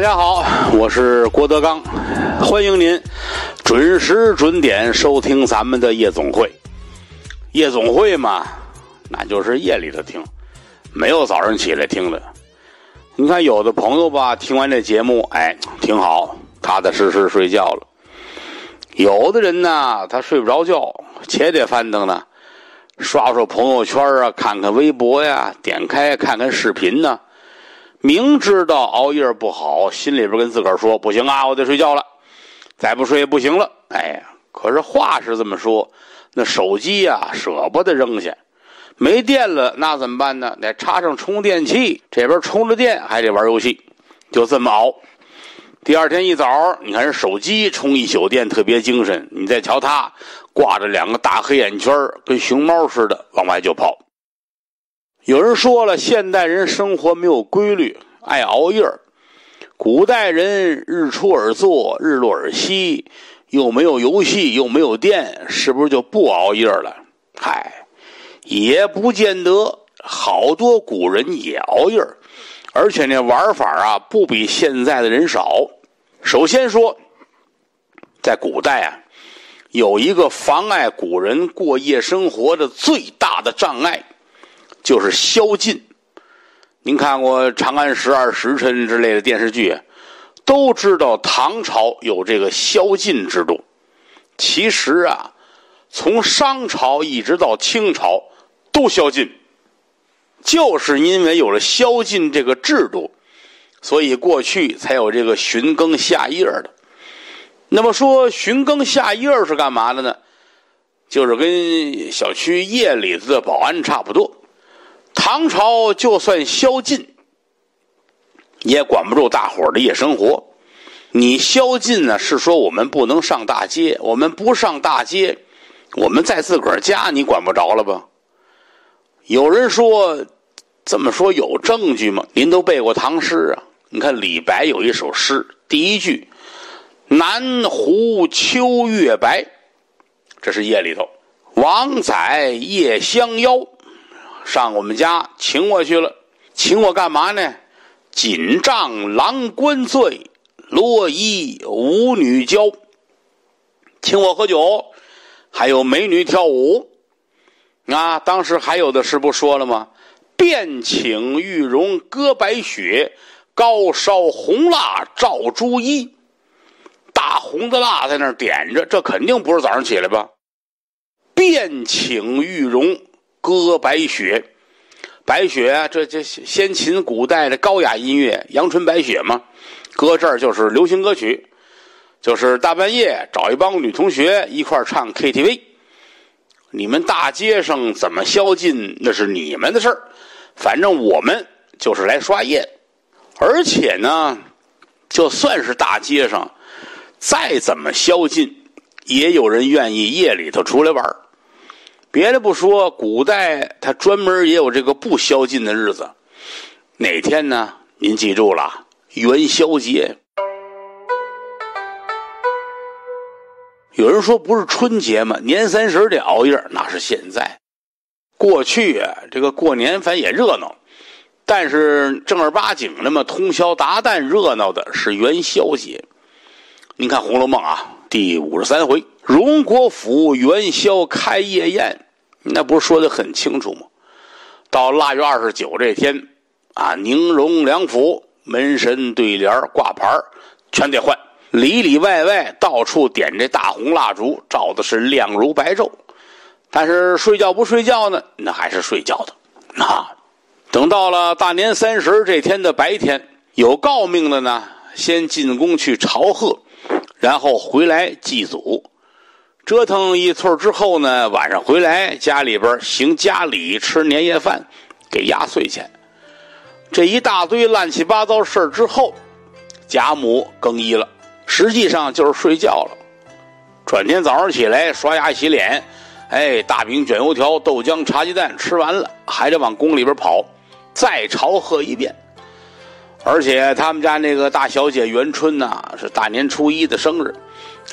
大家好，我是郭德纲，欢迎您准时准点收听咱们的夜总会。夜总会嘛，那就是夜里头听，没有早上起来听的。你看有的朋友吧，听完这节目，哎，挺好，踏踏实实睡觉了。有的人呢，他睡不着觉，且得翻腾呢，刷刷朋友圈啊，看看微博呀，点开看看视频呢。明知道熬夜不好，心里边跟自个儿说：“不行啊，我得睡觉了，再不睡不行了。”哎呀，可是话是这么说，那手机呀舍不得扔下，没电了那怎么办呢？得插上充电器，这边充着电还得玩游戏，就这么熬。第二天一早，你看人手机充一宿电特别精神，你再瞧他挂着两个大黑眼圈，跟熊猫似的往外就跑。有人说了，现代人生活没有规律，爱熬夜古代人日出而作，日落而息，又没有游戏，又没有电，是不是就不熬夜了？嗨，也不见得，好多古人也熬夜而且那玩法啊，不比现在的人少。首先说，在古代啊，有一个妨碍古人过夜生活的最大的障碍。就是宵禁，您看过《长安十二时辰》之类的电视剧，都知道唐朝有这个宵禁制度。其实啊，从商朝一直到清朝都宵禁，就是因为有了宵禁这个制度，所以过去才有这个巡更下夜的。那么说巡更下夜是干嘛的呢？就是跟小区夜里头的保安差不多。唐朝就算宵禁，也管不住大伙的夜生活。你宵禁呢，是说我们不能上大街，我们不上大街，我们在自个儿家，你管不着了吧？有人说这么说有证据吗？您都背过唐诗啊？你看李白有一首诗，第一句“南湖秋月白”，这是夜里头，王宰夜相邀。上我们家请我去了，请我干嘛呢？锦帐郎官醉，罗衣舞女娇。请我喝酒，还有美女跳舞。啊，当时还有的是不说了吗？便请玉容歌白雪，高烧红蜡照朱衣。大红的蜡在那儿点着，这肯定不是早上起来吧？便请玉容。歌白雪，白雪，这这先秦古代的高雅音乐，阳春白雪嘛。搁这儿就是流行歌曲，就是大半夜找一帮女同学一块唱 KTV。你们大街上怎么宵禁，那是你们的事儿。反正我们就是来刷夜，而且呢，就算是大街上再怎么宵禁，也有人愿意夜里头出来玩别的不说，古代他专门也有这个不宵禁的日子，哪天呢？您记住了，元宵节。有人说不是春节吗？年三十得熬夜，那是现在。过去啊，这个过年反正也热闹，但是正儿八经的嘛，通宵达旦热闹的是元宵节。您看《红楼梦》啊，第五十三回。荣国府元宵开夜宴，那不是说的很清楚吗？到腊月二十九这天，啊，宁荣两府门神对联挂牌全得换，里里外外到处点这大红蜡烛，照的是亮如白昼。但是睡觉不睡觉呢？那还是睡觉的。啊，等到了大年三十这天的白天，有诰命的呢，先进宫去朝贺，然后回来祭祖。折腾一通之后呢，晚上回来家里边行家礼，吃年夜饭，给压岁钱。这一大堆乱七八糟事之后，贾母更衣了，实际上就是睡觉了。转天早上起来刷牙洗脸，哎，大饼卷油条、豆浆茶鸡蛋吃完了，还得往宫里边跑，再朝贺一遍。而且他们家那个大小姐元春呐，是大年初一的生日。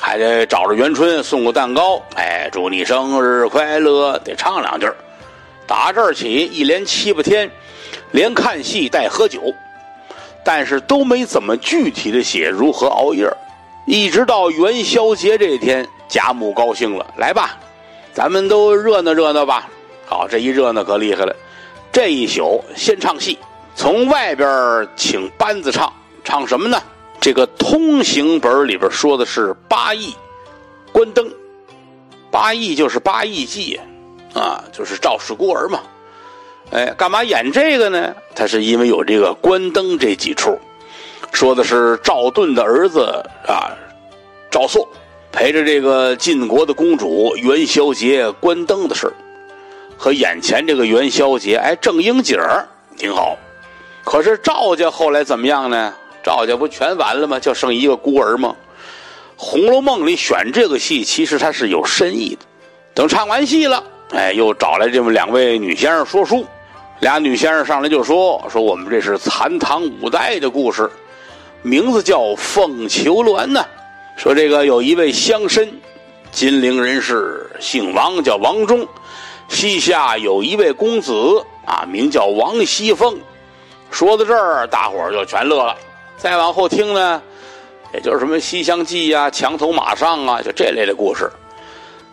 还得找着元春送个蛋糕，哎，祝你生日快乐，得唱两句打这儿起，一连七八天，连看戏带喝酒。但是都没怎么具体的写如何熬夜。一直到元宵节这天，贾母高兴了，来吧，咱们都热闹热闹吧。好，这一热闹可厉害了，这一宿先唱戏，从外边请班子唱，唱什么呢？这个通行本里边说的是八义关灯，八义就是八义记啊，就是赵氏孤儿嘛。哎，干嘛演这个呢？他是因为有这个关灯这几处。说的是赵盾的儿子啊，赵朔陪着这个晋国的公主元宵节关灯的事和眼前这个元宵节哎正应景儿挺好。可是赵家后来怎么样呢？赵家不全完了吗？就剩一个孤儿吗？《红楼梦》里选这个戏，其实它是有深意的。等唱完戏了，哎，又找来这么两位女先生说书，俩女先生上来就说：“说我们这是残唐五代的故事。”名字叫凤求鸾呢，说这个有一位乡绅，金陵人士，姓王，叫王忠，膝下有一位公子啊，名叫王熙凤。说到这儿，大伙儿就全乐了。再往后听呢，也就是什么《西厢记》呀、《墙头马上》啊，就这类的故事。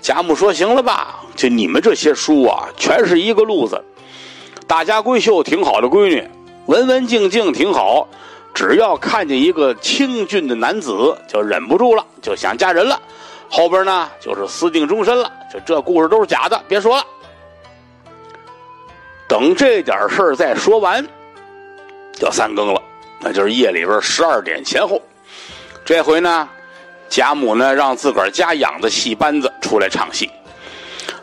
贾母说：“行了吧，就你们这些书啊，全是一个路子。大家闺秀挺好的闺女，文文静静挺好。”只要看见一个清俊的男子，就忍不住了，就想嫁人了。后边呢，就是私定终身了。就这故事都是假的，别说了。等这点事儿再说完，就三更了，那就是夜里边十二点前后。这回呢，贾母呢让自个儿家养的戏班子出来唱戏。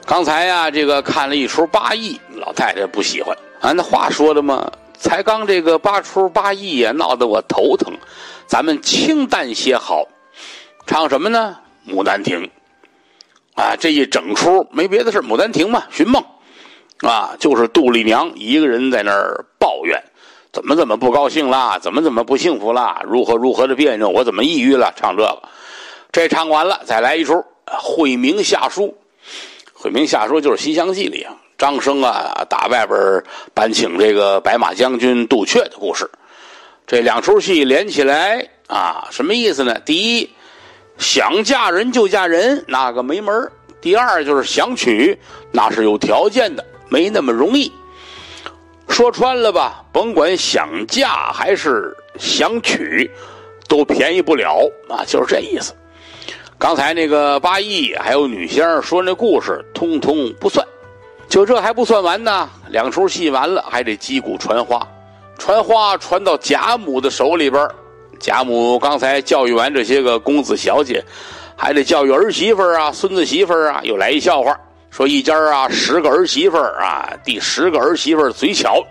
刚才呀，这个看了一出八义，老太太不喜欢。啊，那话说的嘛。才刚这个八出八义呀，闹得我头疼。咱们清淡些好，唱什么呢？《牡丹亭》啊，这一整出没别的事牡丹亭》嘛，寻梦啊，就是杜丽娘一个人在那儿抱怨，怎么怎么不高兴啦，怎么怎么不幸福啦，如何如何的别扭，我怎么抑郁了？唱这个，这唱完了，再来一出《惠明下书》。《惠明下书》就是《西厢记》里啊。张生啊，打外边搬请这个白马将军杜阙的故事，这两出戏连起来啊，什么意思呢？第一，想嫁人就嫁人，那个没门第二，就是想娶，那是有条件的，没那么容易。说穿了吧，甭管想嫁还是想娶，都便宜不了啊，就是这意思。刚才那个八义还有女仙说那故事，通通不算。就这还不算完呢，两出戏完了，还得击鼓传花，传花传到贾母的手里边贾母刚才教育完这些个公子小姐，还得教育儿媳妇啊、孙子媳妇啊。又来一笑话，说一家啊十个儿媳妇啊，第十个儿媳妇嘴巧，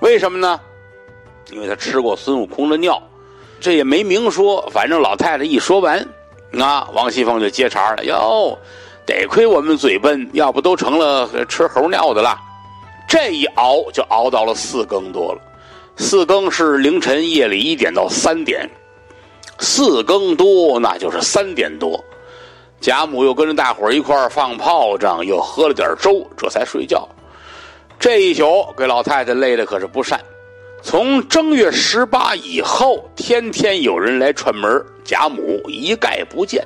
为什么呢？因为他吃过孙悟空的尿，这也没明说。反正老太太一说完，啊，王熙凤就接茬了哟。得亏我们嘴笨，要不都成了吃猴尿的了。这一熬就熬到了四更多了，四更是凌晨夜里一点到三点，四更多那就是三点多。贾母又跟着大伙一块放炮仗，又喝了点粥，这才睡觉。这一宿给老太太累的可是不善。从正月十八以后，天天有人来串门，贾母一概不见。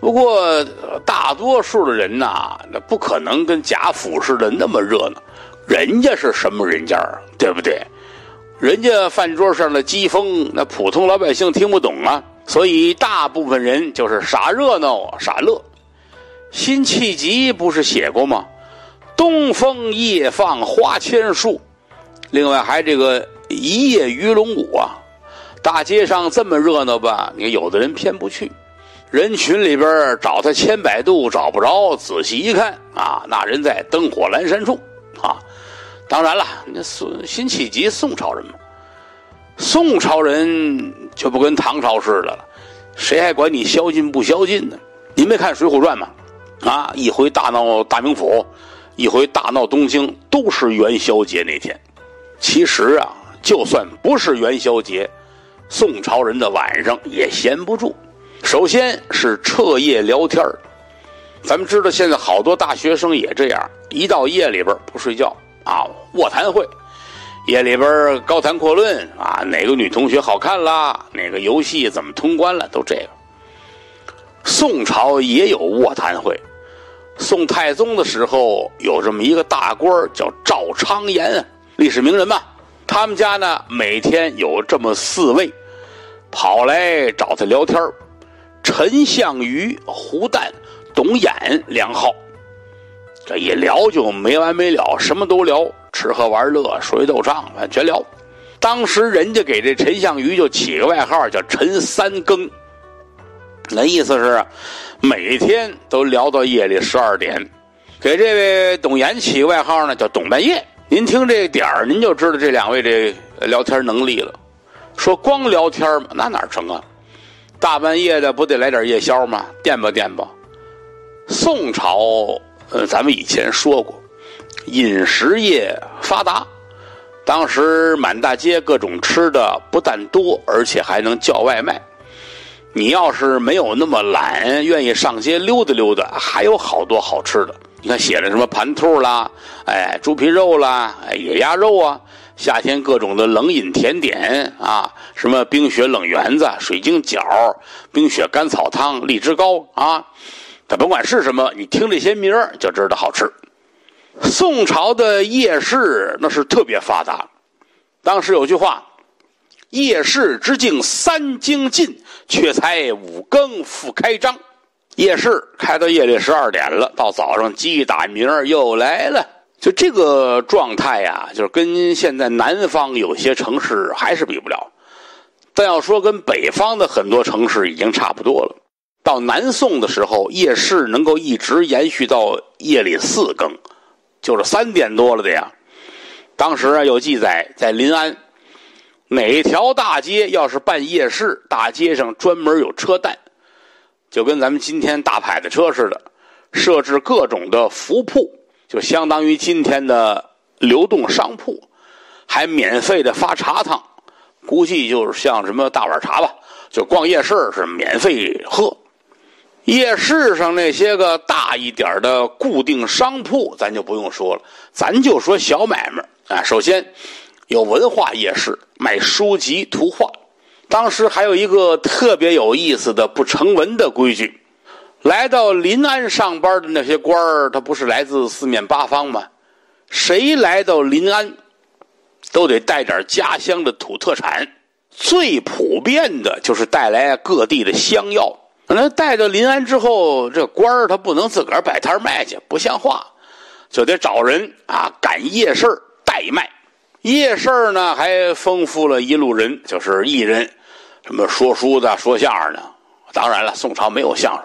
不过，大多数的人呐，那不可能跟贾府似的那么热闹。人家是什么人家啊？对不对？人家饭桌上的讥讽，那普通老百姓听不懂啊。所以，大部分人就是傻热闹、傻乐。辛弃疾不是写过吗？东风夜放花千树，另外还这个一夜鱼龙舞啊。大街上这么热闹吧，你有的人偏不去。人群里边找他千百度找不着，仔细一看啊，那人在灯火阑珊处啊。当然了，那宋辛弃疾宋朝人嘛，宋朝人就不跟唐朝似的了，谁还管你宵禁不宵禁呢？你没看《水浒传》吗？啊，一回大闹大名府，一回大闹东京，都是元宵节那天。其实啊，就算不是元宵节，宋朝人的晚上也闲不住。首先是彻夜聊天儿咱们知道现在好多大学生也这样，一到夜里边不睡觉啊，卧谈会。夜里边高谈阔论啊，哪个女同学好看啦，哪个游戏怎么通关了，都这个。宋朝也有卧谈会，宋太宗的时候有这么一个大官叫赵昌言，历史名人嘛。他们家呢每天有这么四位跑来找他聊天陈相瑜、胡旦、董衍两号，这一聊就没完没了，什么都聊，吃喝玩乐、说学逗唱，全聊。当时人家给这陈相瑜就起个外号叫陈三更。那意思是，每天都聊到夜里十二点，给这位董岩起个外号呢，叫董半夜。您听这点儿，您就知道这两位这聊天能力了。说光聊天嘛，那哪成啊？大半夜的不得来点夜宵吗？垫吧垫吧。宋朝，呃，咱们以前说过，饮食业发达，当时满大街各种吃的不但多，而且还能叫外卖。你要是没有那么懒，愿意上街溜达溜达，还有好多好吃的。你看写的什么盘兔啦，哎，猪皮肉啦，哎，野鸭肉啊，夏天各种的冷饮甜点啊，什么冰雪冷圆子、水晶饺、冰雪甘草汤、荔枝糕啊，它甭管是什么，你听这些名儿就知道好吃。宋朝的夜市那是特别发达，当时有句话。夜市之境三更尽，却才五更复开张。夜市开到夜里十二点了，到早上鸡打鸣又来了。就这个状态呀，就是跟现在南方有些城市还是比不了。但要说跟北方的很多城市已经差不多了。到南宋的时候，夜市能够一直延续到夜里四更，就是三点多了的呀。当时啊，有记载在临安。哪条大街要是办夜市，大街上专门有车担，就跟咱们今天大牌的车似的，设置各种的服铺，就相当于今天的流动商铺，还免费的发茶汤，估计就是像什么大碗茶吧，就逛夜市是免费喝。夜市上那些个大一点的固定商铺，咱就不用说了，咱就说小买卖啊。首先。有文化夜市卖书籍、图画，当时还有一个特别有意思的不成文的规矩：来到临安上班的那些官儿，他不是来自四面八方吗？谁来到临安，都得带点家乡的土特产。最普遍的就是带来各地的香药。那带到临安之后，这官儿他不能自个儿摆摊卖去，不像话，就得找人啊赶夜市代卖。夜市呢，还丰富了一路人，就是艺人，什么说书的、说相声的。当然了，宋朝没有相声，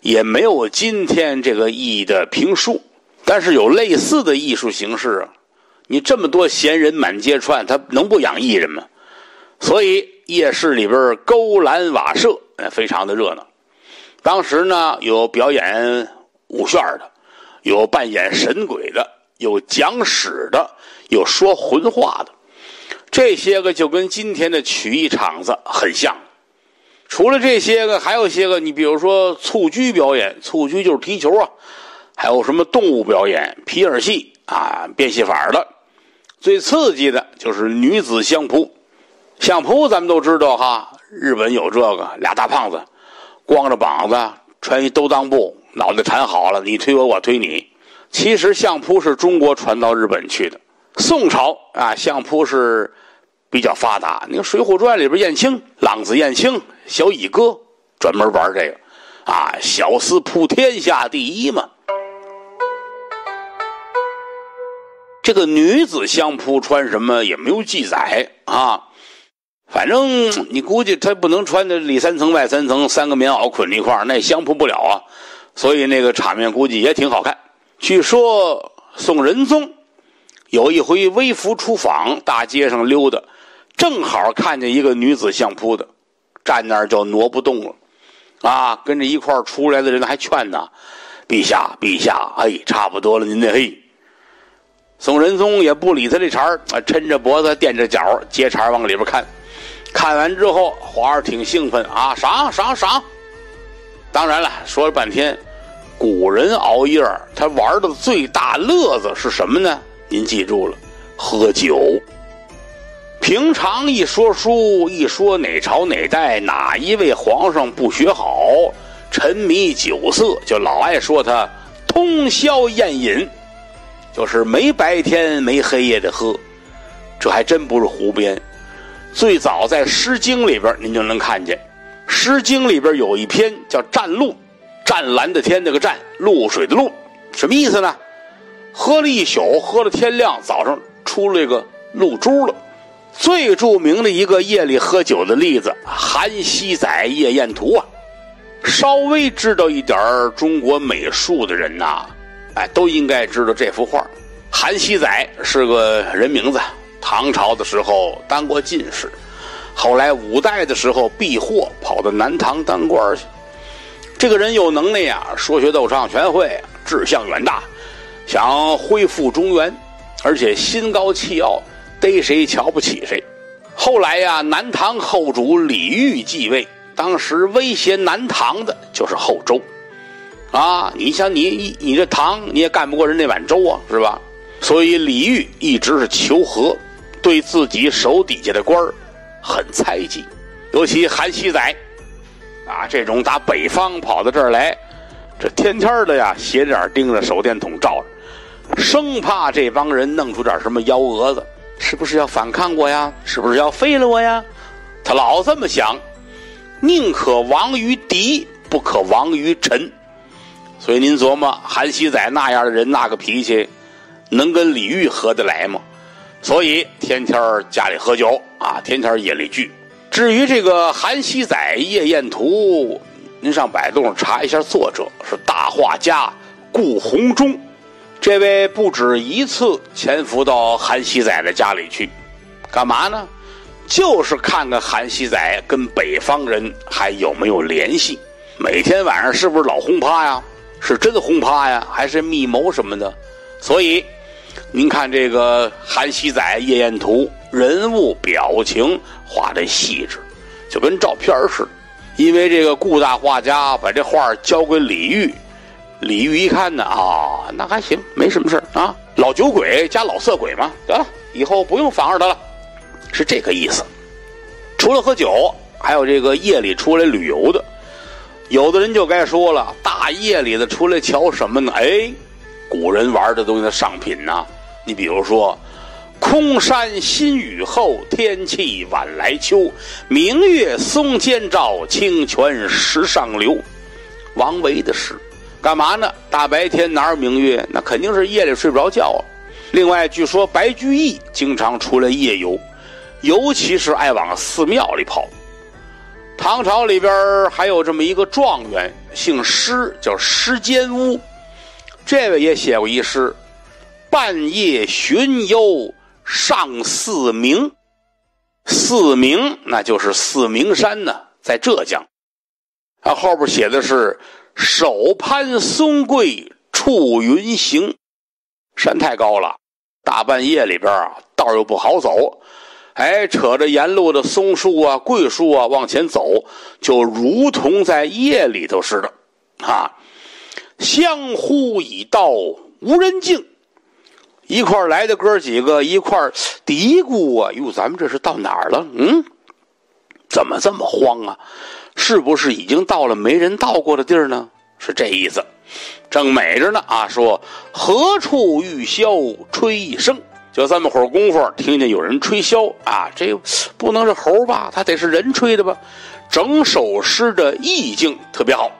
也没有今天这个艺的评书，但是有类似的艺术形式啊。你这么多闲人满街串，他能不养艺人吗？所以夜市里边勾栏瓦舍，非常的热闹。当时呢，有表演武炫的，有扮演神鬼的，有讲史的。有说浑话的，这些个就跟今天的曲艺场子很像。除了这些个，还有些个，你比如说蹴鞠表演，蹴鞠就是踢球啊。还有什么动物表演、皮影戏啊，变戏法的。最刺激的就是女子相扑。相扑咱们都知道哈，日本有这个俩大胖子，光着膀子，穿一兜裆布，脑袋缠好了，你推我，我推你。其实相扑是中国传到日本去的。宋朝啊，相扑是比较发达。你看《水浒传》里边，燕青、浪子燕青、小乙哥专门玩这个，啊，小厮扑天下第一嘛。这个女子相扑穿什么也没有记载啊，反正你估计他不能穿的里三层外三层，三个棉袄捆一块那相扑不了啊。所以那个场面估计也挺好看。据说宋仁宗。有一回微服出访，大街上溜达，正好看见一个女子相扑的，站那儿就挪不动了，啊，跟着一块出来的人还劝呢：“陛下，陛下，哎，差不多了，您那嘿。”宋仁宗也不理他这茬，啊，抻着脖子垫着脚接茬往里边看，看完之后，皇上挺兴奋啊，赏赏赏。当然了，说了半天，古人熬夜他玩的最大乐子是什么呢？您记住了，喝酒，平常一说书，一说哪朝哪代哪一位皇上不学好，沉迷酒色，就老爱说他通宵宴饮，就是没白天没黑夜的喝。这还真不是胡编。最早在《诗经》里边，您就能看见，《诗经》里边有一篇叫《湛露》，湛蓝的天，那个湛，露水的露，什么意思呢？喝了一宿，喝了天亮，早上出了这个露珠了。最著名的一个夜里喝酒的例子，《韩熙载夜宴图》啊。稍微知道一点中国美术的人呐，哎，都应该知道这幅画。韩熙载是个人名字，唐朝的时候当过进士，后来五代的时候避祸，跑到南唐当官去。这个人有能耐呀，说学逗唱全会，志向远大，想恢复中原，而且心高气傲。逮谁瞧不起谁，后来呀，南唐后主李煜继位，当时威胁南唐的就是后周，啊，你想你你这唐你也干不过人那碗粥啊，是吧？所以李煜一直是求和，对自己手底下的官儿很猜忌，尤其韩熙载，啊，这种打北方跑到这儿来，这天天的呀，斜着眼盯着手电筒照着，生怕这帮人弄出点什么幺蛾子。是不是要反抗我呀？是不是要废了我呀？他老这么想，宁可亡于敌，不可亡于臣。所以您琢磨，韩熙载那样的人，那个脾气，能跟李煜合得来吗？所以天天家里喝酒啊，天天夜里聚。至于这个《韩熙载夜宴图》，您上百度上查一下，作者是大画家顾闳中。这位不止一次潜伏到韩熙载的家里去，干嘛呢？就是看看韩熙载跟北方人还有没有联系。每天晚上是不是老轰趴呀？是真轰趴呀，还是密谋什么的？所以，您看这个《韩熙载夜宴图》，人物表情画的细致，就跟照片似的。因为这个顾大画家把这画交给李煜。李煜一看呢，啊，那还行，没什么事啊。老酒鬼加老色鬼嘛，得了，以后不用防着他了，是这个意思。除了喝酒，还有这个夜里出来旅游的，有的人就该说了，大夜里的出来瞧什么呢？哎，古人玩的东西的上品呐。你比如说，空山新雨后，天气晚来秋，明月松间照，清泉石上流。王维的诗。干嘛呢？大白天哪有明月？那肯定是夜里睡不着觉啊。另外，据说白居易经常出来夜游，尤其是爱往寺庙里跑。唐朝里边还有这么一个状元，姓施，叫施坚屋。这位也写过一诗：“半夜寻幽上四明。”四明那就是四明山呢，在浙江。他后边写的是。手攀松桂触云行，山太高了，大半夜里边啊，道又不好走，哎，扯着沿路的松树啊、桂树啊往前走，就如同在夜里头似的，啊，相呼已到无人境，一块来的哥几个一块嘀咕啊，哟，咱们这是到哪儿了？嗯，怎么这么慌啊？是不是已经到了没人到过的地儿呢？是这意思，正美着呢啊！说何处玉箫吹一声？就这么会儿功夫，听见有人吹箫啊！这不能是猴吧？他得是人吹的吧？整首诗的意境特别好。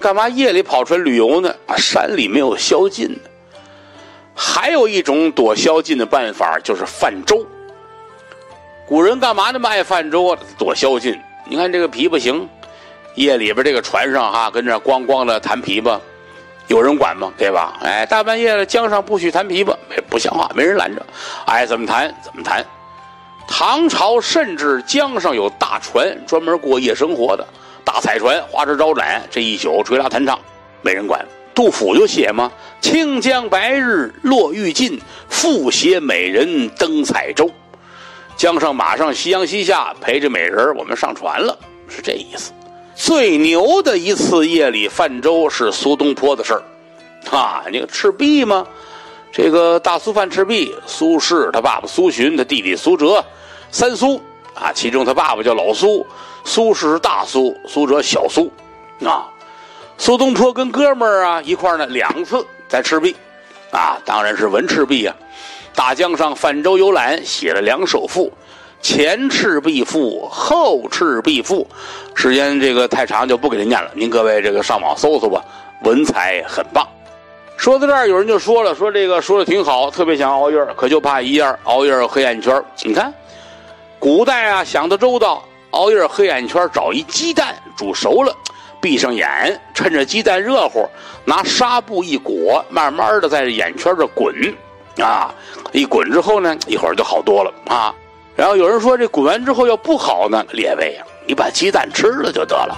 干嘛夜里跑出来旅游呢？啊，山里没有宵禁呢。还有一种躲宵禁的办法，就是泛舟。古人干嘛那么爱泛舟啊？躲宵禁。你看这个琵琶行。夜里边这个船上哈，跟这咣咣的弹琵琶，有人管吗？对吧？哎，大半夜的江上不许弹琵琶，不像话，没人拦着，爱怎么弹怎么弹。唐朝甚至江上有大船专门过夜生活的，大彩船花枝招展，这一宿吹拉弹唱，没人管。杜甫就写嘛：“清江白日落玉尽，复携美人登彩舟。”江上马上夕阳西下，陪着美人我们上船了，是这意思。最牛的一次夜里泛舟是苏东坡的事儿，啊，那个赤壁吗？这个大苏泛赤壁，苏轼他爸爸苏洵，他弟弟苏辙，三苏啊，其中他爸爸叫老苏，苏轼是大苏，苏辙小苏啊。苏东坡跟哥们儿啊一块儿呢，两次在赤壁啊，当然是文赤壁啊。大江上泛舟游览，写了两首赋，前赤壁赋，后赤壁赋。时间这个太长，就不给您念了。您各位这个上网搜搜吧，文采很棒。说到这儿，有人就说了：“说这个说的挺好，特别想熬夜，可就怕一夜熬夜黑眼圈。你看，古代啊想的周到，熬夜黑眼圈，找一鸡蛋煮熟了，闭上眼，趁着鸡蛋热乎，拿纱布一裹，慢慢的在眼圈这滚，啊，一滚之后呢，一会儿就好多了啊。然后有人说这滚完之后要不好呢，列位，你把鸡蛋吃了就得了。”